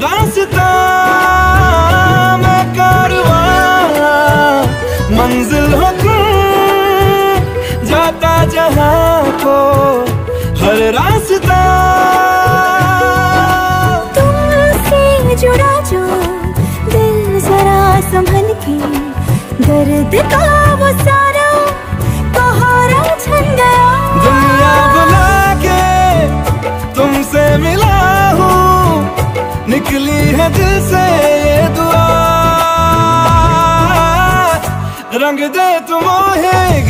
रास्ता मैं कारवा मंजिल हो जाता जहाँ को हर रास्ता। तुमसे जुड़ा जो दिल जरा संभल के दर्द का वो सारा कहारा छन गया। दुनिया बुला के तुमसे मिला निकली है दिल से ये दुआ। रंग दे तुम है